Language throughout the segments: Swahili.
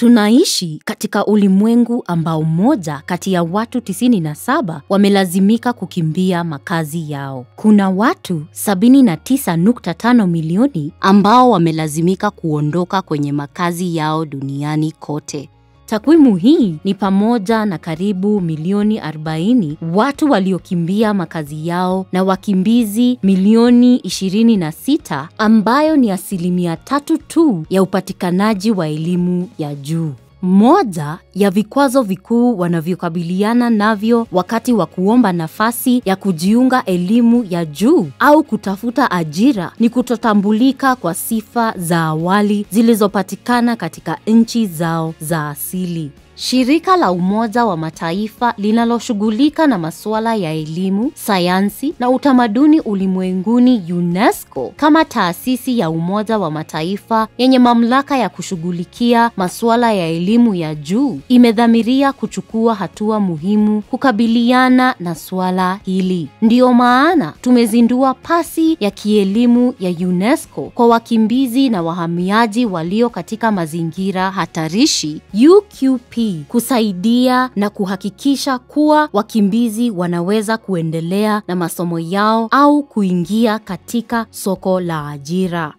Tunaishi katika ulimwengu ambao moja kati ya watu 97 wamelazimika kukimbia makazi yao. Kuna watu 79.5 milioni ambao wamelazimika kuondoka kwenye makazi yao duniani kote. Takwimu hii ni pamoja na karibu milioni 40 watu waliokimbia makazi yao na wakimbizi milioni 26 ambayo ni asilimia tatu tu ya upatikanaji wa elimu ya juu. Moja ya vikwazo vikuu wanavyokabiliana navyo wakati wa kuomba nafasi ya kujiunga elimu ya juu au kutafuta ajira ni kutotambulika kwa sifa za awali zilizopatikana katika nchi zao za asili. Shirika la Umoja wa Mataifa linaloshughulika na masuala ya elimu, sayansi na utamaduni ulimwenguni UNESCO, kama taasisi ya Umoja wa Mataifa yenye mamlaka ya kushughulikia masuala ya elimu ya juu, imedhamiria kuchukua hatua muhimu kukabiliana na suala hili. Ndiyo maana tumezindua pasi ya kielimu ya UNESCO kwa wakimbizi na wahamiaji walio katika mazingira hatarishi UQP kusaidia na kuhakikisha kuwa wakimbizi wanaweza kuendelea na masomo yao au kuingia katika soko la ajira.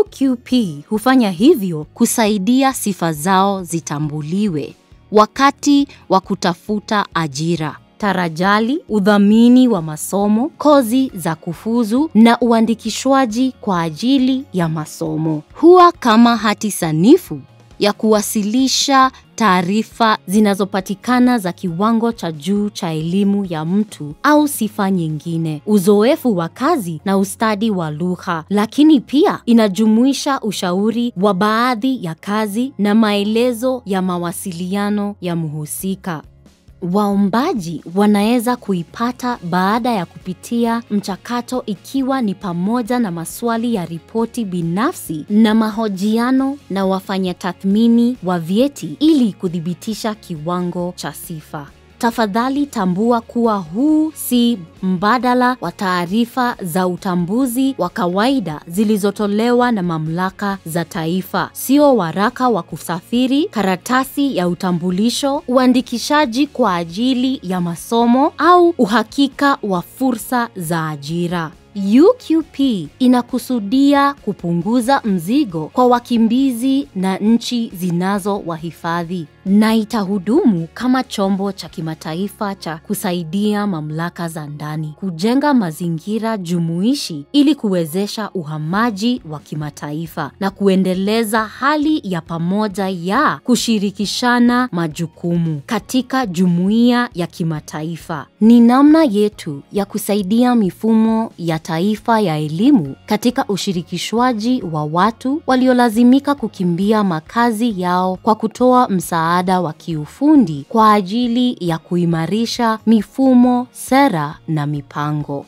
UQP hufanya hivyo kusaidia sifa zao zitambuliwe wakati wa kutafuta ajira tarajali, udhamini wa masomo, kozi za kufuzu na uandikishwaji kwa ajili ya masomo. Huwa kama hati sanifu ya kuwasilisha taarifa zinazopatikana za kiwango cha juu cha elimu ya mtu au sifa nyingine, uzoefu wa kazi na ustadi wa lugha, lakini pia inajumuisha ushauri wa baadhi ya kazi na maelezo ya mawasiliano ya mhusika. Waombaji wanaweza kuipata baada ya kupitia mchakato ikiwa ni pamoja na maswali ya ripoti binafsi na mahojiano na wafanya tathmini wa vyeti ili kuthibitisha kiwango cha sifa. Tafadhali tambua kuwa huu si mbadala wa taarifa za utambuzi wa kawaida zilizotolewa na mamlaka za taifa. Sio waraka wa kusafiri, karatasi ya utambulisho, uandikishaji kwa ajili ya masomo au uhakika wa fursa za ajira. UQP inakusudia kupunguza mzigo kwa wakimbizi na nchi zinazowahifadhi na itahudumu kama chombo cha kimataifa cha kusaidia mamlaka za ndani kujenga mazingira jumuishi ili kuwezesha uhamaji wa kimataifa na kuendeleza hali ya pamoja ya kushirikishana majukumu katika jumuiya ya kimataifa. Ni namna yetu ya kusaidia mifumo ya taifa ya elimu katika ushirikishwaji wa watu waliolazimika kukimbia makazi yao kwa kutoa msaada wa kiufundi kwa ajili ya kuimarisha mifumo, sera na mipango.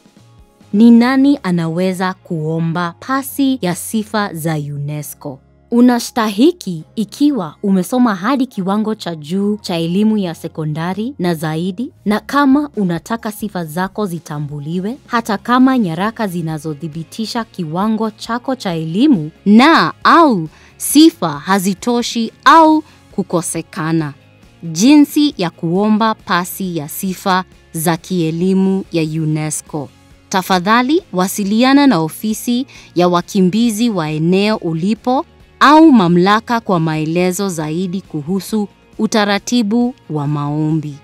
Ni nani anaweza kuomba pasi ya sifa za UNESCO? Unastahiki ikiwa umesoma hadi kiwango cha juu cha elimu ya sekondari na zaidi, na kama unataka sifa zako zitambuliwe, hata kama nyaraka zinazothibitisha kiwango chako cha elimu na au sifa hazitoshi au kukosekana. Jinsi ya kuomba pasi ya sifa za kielimu ya UNESCO. Tafadhali wasiliana na ofisi ya wakimbizi wa eneo ulipo au mamlaka kwa maelezo zaidi kuhusu utaratibu wa maombi.